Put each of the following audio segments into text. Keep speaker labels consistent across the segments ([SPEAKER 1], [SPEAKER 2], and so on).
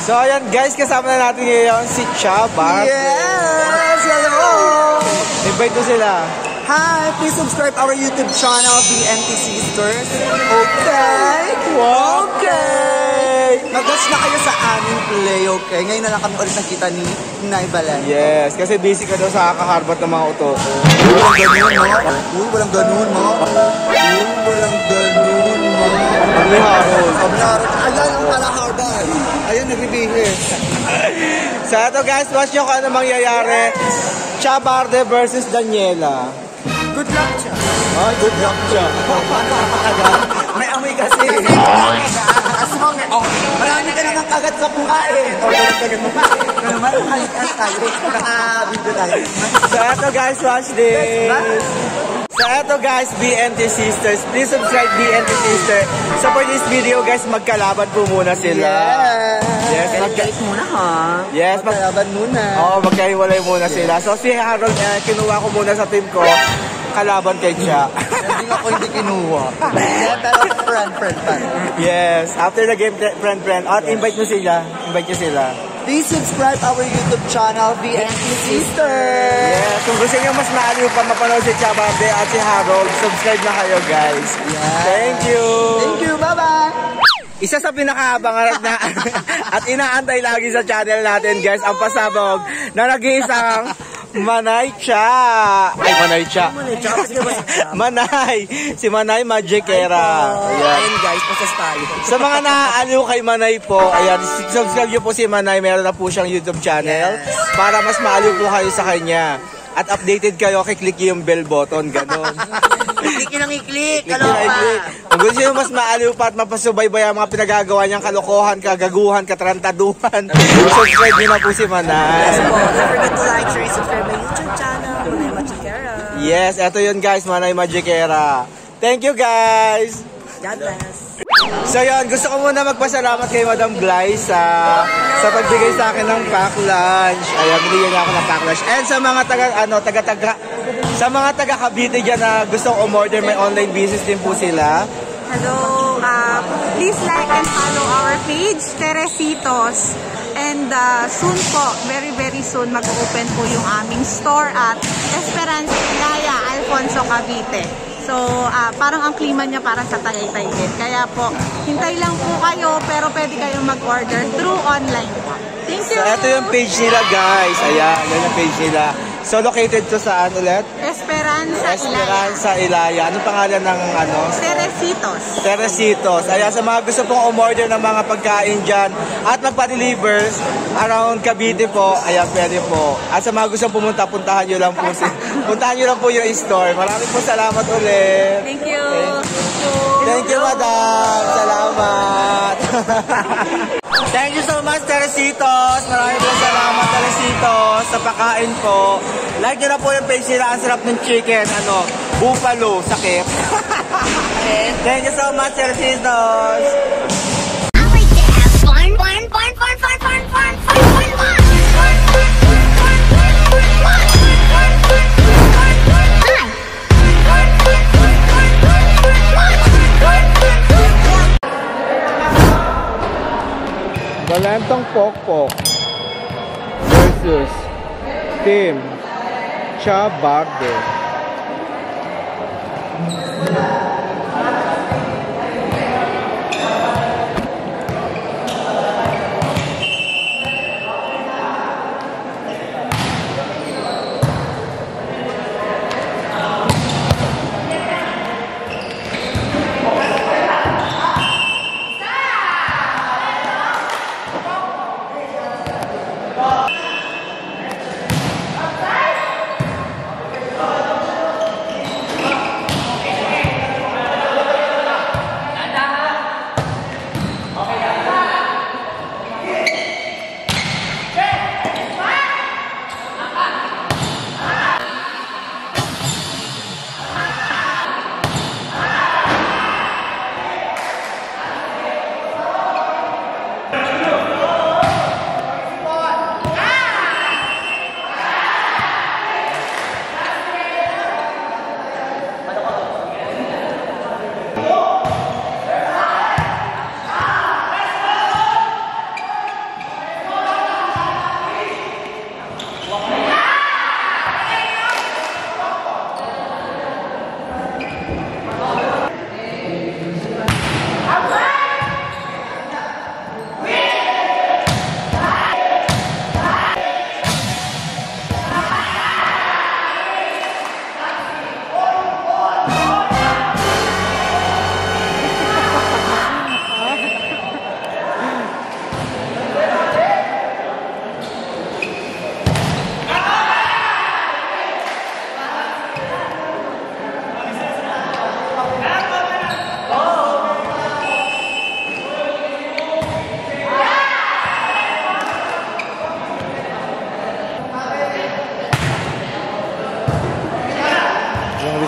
[SPEAKER 1] So ayan guys, kasama na natin ngayon si Chaba.
[SPEAKER 2] Yes! Hello!
[SPEAKER 1] Invite mo sila.
[SPEAKER 2] Hi! Please subscribe our YouTube channel, BNT Sisters. Okay? Okay! Mag-watch na kayo sa aming play, okay? Ngayon na lang kami ulit nakita ni Nay Balen.
[SPEAKER 1] Yes, kasi busy ka daw sa kakaharbat ng mga utoko.
[SPEAKER 2] Walang ganun, mo. Uy, walang ganun, mo. Uy, walang ganun, mo.
[SPEAKER 1] Ano yung Harold?
[SPEAKER 2] Kablaro. Ayan ang palaharbal. Ayan, nagbibihis.
[SPEAKER 1] So ito guys, watch nyo kung ano mangyayari. Chabarde versus Daniela.
[SPEAKER 2] Good luck, siya.
[SPEAKER 1] Oh, good luck siya.
[SPEAKER 2] Paano ka? May amoy kasi. Eh. Oh, marami ka naman kagat sa bukain. O, ganun ka naman pa. Ano naman, halikan tayo. Naka-video tayo.
[SPEAKER 1] So ito guys, watch this. So eto guys, BNT Sisters. Please subscribe BNT Sister. So for this video guys, magkalaban po muna sila. Yes, magka-
[SPEAKER 2] Mag-date muna ha.
[SPEAKER 1] Yes, mag-
[SPEAKER 2] Magkalaban muna.
[SPEAKER 1] Oo, oh, magkahiwalay muna sila. So si Harold, eh, kinuha ko muna sa team ko. Kalaban kay Cha.
[SPEAKER 2] Hindi ako hindi kinuha. Yeah, pero friend, friend pa.
[SPEAKER 1] yes, after the game, friend, friend. At invite mo sila. Invite nyo sila.
[SPEAKER 2] Please subscribe our YouTube channel, BNT Sisters.
[SPEAKER 1] Yes, kung gusto nyo mas maaliw pa mapanood si Chababe at si Harold, subscribe na kayo guys.
[SPEAKER 2] Yes.
[SPEAKER 1] Thank you.
[SPEAKER 2] Thank you, bye-bye.
[SPEAKER 1] Isa sa pinakaabangan na at inaantay lagi sa channel natin guys ang pasabog na nag-iisang Manay Cha. Ay, Manay Cha. Manay. Si Manay Magicera. Ayan.
[SPEAKER 2] Ayun guys, pasas tayo.
[SPEAKER 1] Sa mga naaaliw kay Manay po, ayan, subscribe niyo po si Manay. Meron na po siyang YouTube channel para mas maaliw po kayo sa kanya. At updated kayo, kiklik yung bell button, ganon.
[SPEAKER 2] Hindi nang i-click.
[SPEAKER 1] Click nyo na i-click. Kung gusto nyo mas maaliw pa at mapasubaybay ang mga pinagagawa niyang kalokohan, kagaguhan, katrantaduhan, subscribe nyo na po si Manay.
[SPEAKER 3] Don't forget to like, share, subscribe my YouTube channel, Manay Machikera.
[SPEAKER 1] Yes, eto yun guys, Manay Magicera. Thank you guys!
[SPEAKER 3] God bless.
[SPEAKER 1] So yun, gusto ko muna magpasalamat kay Madam Glay sa sa pagbigay sa akin ng pack lunch. Ayan, binigyan niya ako ng pack lunch. And sa mga taga ano, taga taga sa mga taga Cavite diyan na gustong umorder, may online business din po sila.
[SPEAKER 4] Hello, uh, please like and follow our page, Teresitos. And uh, soon po, very very soon, mag-open po yung aming store at Esperanza Ilaya, Alfonso, Cavite. So, uh, parang ang klima niya parang sa Tagaytay din. Kaya po, hintay lang po kayo, pero pwede kayong mag-order through online po. Thank you!
[SPEAKER 1] So ito yung page nila guys. Ayan, yan yung page nila. So located to saan ulit?
[SPEAKER 4] Esperanza, Ilaya.
[SPEAKER 1] Esperanza Ilaya. Anong pangalan ng ano?
[SPEAKER 4] Teresitos.
[SPEAKER 1] Teresitos. Ayan, sa mga gusto pong umorder ng mga pagkain dyan at magpa-deliver around Cavite po, ayan, pwede po. At sa mga gusto pumunta, puntahan nyo lang po si, puntahan nyo lang po yung store. Maraming po salamat ulit.
[SPEAKER 4] Thank you!
[SPEAKER 1] Thank you, madam. Salamat. Thank you so much, Teresitos. Maraming po salamat, Teresitos, sa pakain po. Like nyo na po yung page nila. Ang sarap ng chicken. Ano, buffalo, sakit. Thank you so much, Teresitos. Galantong Pokpok versus Team Chabarde.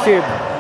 [SPEAKER 1] チ。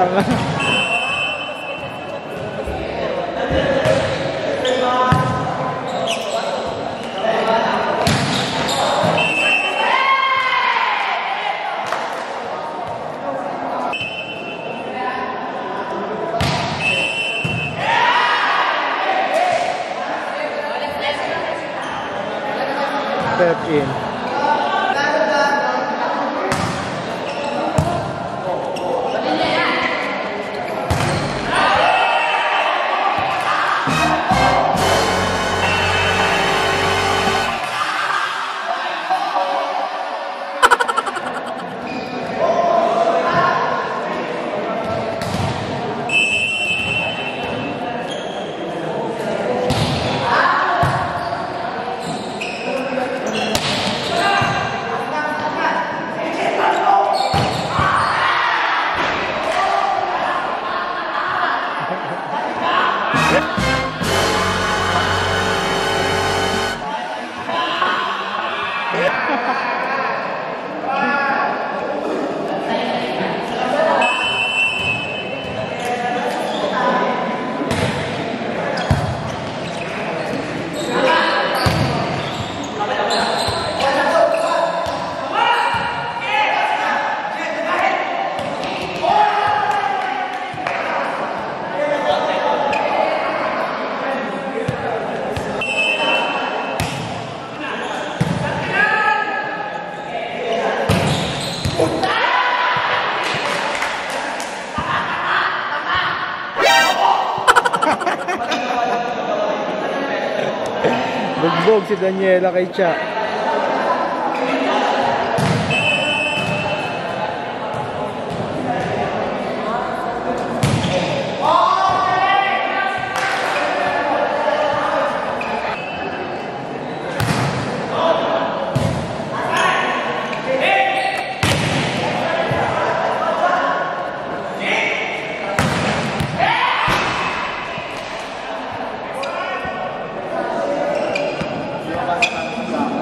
[SPEAKER 1] Tamam. Step in. Bugbog si Daniela kay Cha. Gracias.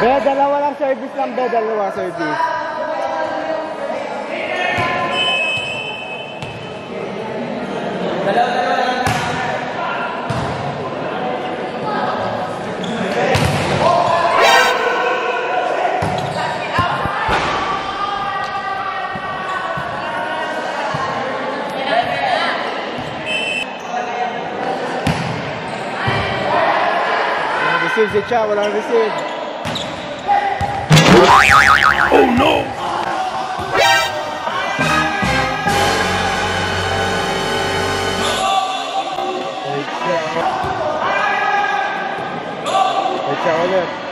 [SPEAKER 1] Be, dalawa lang service lang, be. Dalawa service. Walang receive si Cha, walang receive. Oh no! Cha ulit.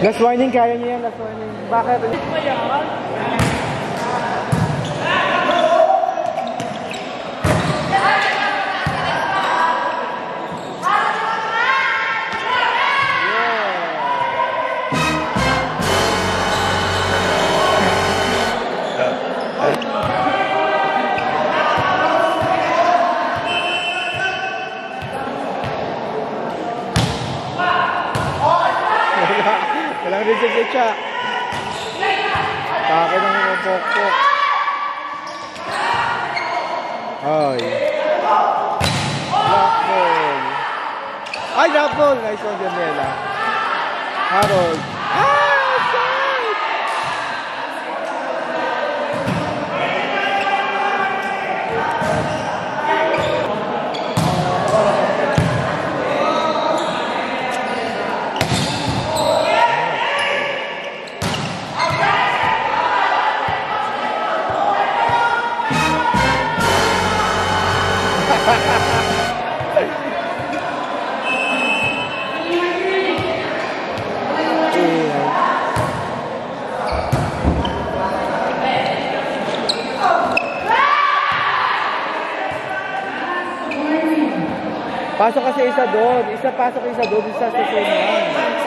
[SPEAKER 1] Last warning, kaya niya yan, last warning. Bakit? Wala. Walang receive si Cha. Pake 嚯嚯！哎，拉布，哎拉布，你说什么了？哈喽。Kasi isa doon. Isa pasok isa doon. Isa sa sunan.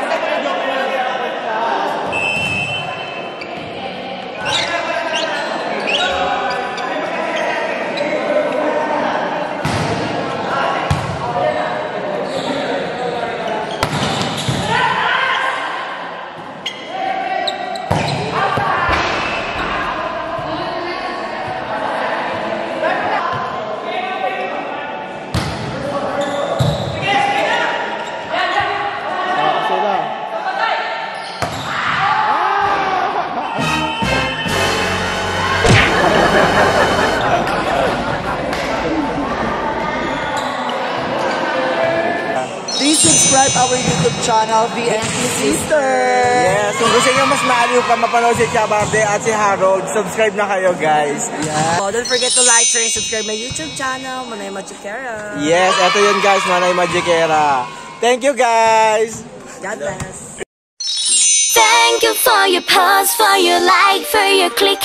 [SPEAKER 2] Subscribe our YouTube channel, VNT Sister.
[SPEAKER 5] Yes, kung gusto nyo mas maaliw pa mapanood si Chabarde at si Harold, subscribe na kayo guys.
[SPEAKER 3] Oh, don't forget to like, share, and subscribe my YouTube channel, Manay Machikera.
[SPEAKER 5] Yes, eto yun guys, Manay Magikera. Thank you guys!
[SPEAKER 3] God bless.
[SPEAKER 6] Thank you for your pause, for your like, for your click.